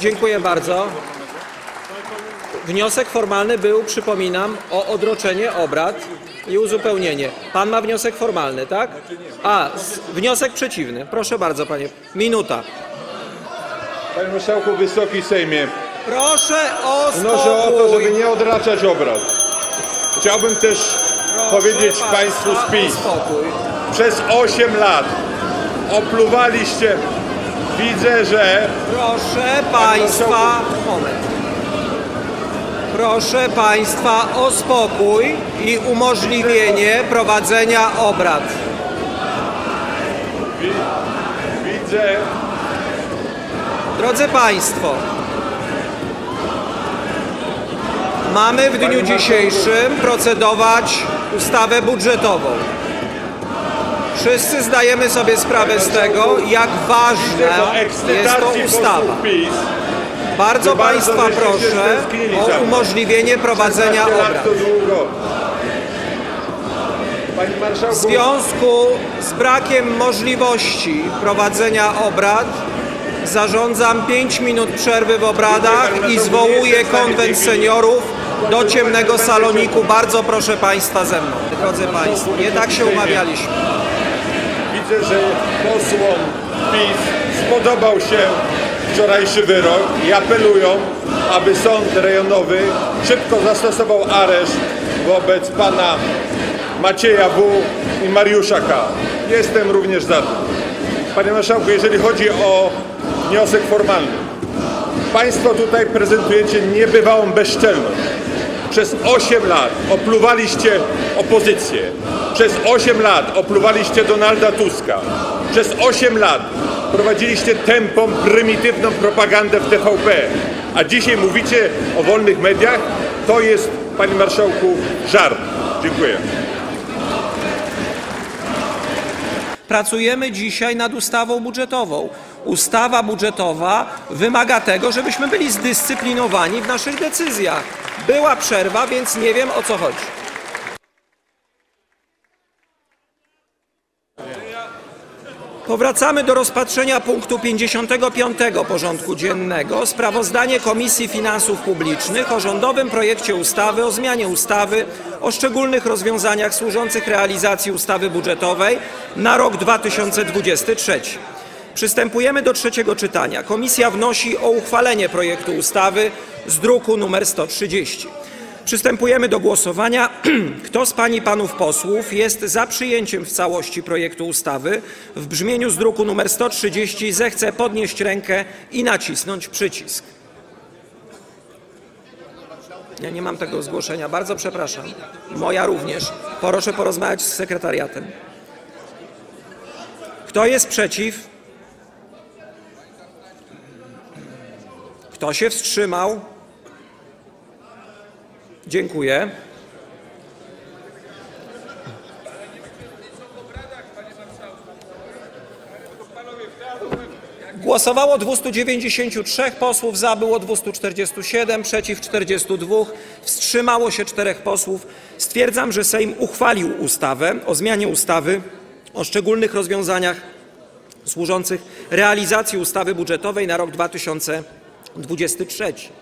Dziękuję bardzo. Wniosek formalny był, przypominam, o odroczenie obrad i uzupełnienie. Pan ma wniosek formalny, tak? A, wniosek przeciwny. Proszę bardzo, panie. Minuta. Panie Marszałku, Wysoki Sejmie, Proszę o wnoszę o to, spokój. żeby nie odraczać obrad. Chciałbym też Proszę powiedzieć Państwu z PiS, spokój. przez 8 lat opluwaliście, widzę, że Proszę państwa, moment. Proszę państwa o spokój i umożliwienie prowadzenia obrad. widzę, Drodzy Państwo, mamy w dniu dzisiejszym procedować ustawę budżetową. Wszyscy zdajemy sobie sprawę z tego, jak ważna jest to ustawa. Bardzo Państwa proszę o umożliwienie prowadzenia 16 lat obrad. W związku z brakiem możliwości prowadzenia obrad zarządzam 5 minut przerwy w obradach i zwołuję konwent seniorów do ciemnego saloniku. Bardzo proszę Państwa ze mną. Drodzy Państwo, nie tak się umawialiśmy. Widzę, że posłom PiS spodobał się wczorajszy wyrok i apelują, aby sąd rejonowy szybko zastosował areszt wobec pana Macieja W. i Mariusza K. Jestem również za tym. Panie Marszałku, jeżeli chodzi o wniosek formalny, Państwo tutaj prezentujecie niebywałą bezczelność. Przez 8 lat opluwaliście opozycję. Przez 8 lat opluwaliście Donalda Tuska. Przez 8 lat prowadziliście tępą, prymitywną propagandę w TVP. A dzisiaj mówicie o wolnych mediach? To jest, Panie Marszałku, żart. Dziękuję. Pracujemy dzisiaj nad ustawą budżetową. Ustawa budżetowa wymaga tego, żebyśmy byli zdyscyplinowani w naszych decyzjach. Była przerwa, więc nie wiem o co chodzi. Powracamy do rozpatrzenia punktu 55 porządku dziennego sprawozdanie Komisji Finansów Publicznych o rządowym projekcie ustawy o zmianie ustawy o szczególnych rozwiązaniach służących realizacji ustawy budżetowej na rok 2023. Przystępujemy do trzeciego czytania. Komisja wnosi o uchwalenie projektu ustawy z druku nr 130. Przystępujemy do głosowania. Kto z pań i panów posłów jest za przyjęciem w całości projektu ustawy w brzmieniu z druku nr 130 zechce podnieść rękę i nacisnąć przycisk. Ja nie mam tego zgłoszenia. Bardzo przepraszam. Moja również. Proszę porozmawiać z sekretariatem. Kto jest przeciw? Kto się wstrzymał? Dziękuję. Głosowało 293 posłów, za było 247, przeciw 42, wstrzymało się 4 posłów. Stwierdzam, że Sejm uchwalił ustawę o zmianie ustawy o szczególnych rozwiązaniach służących realizacji ustawy budżetowej na rok 2023.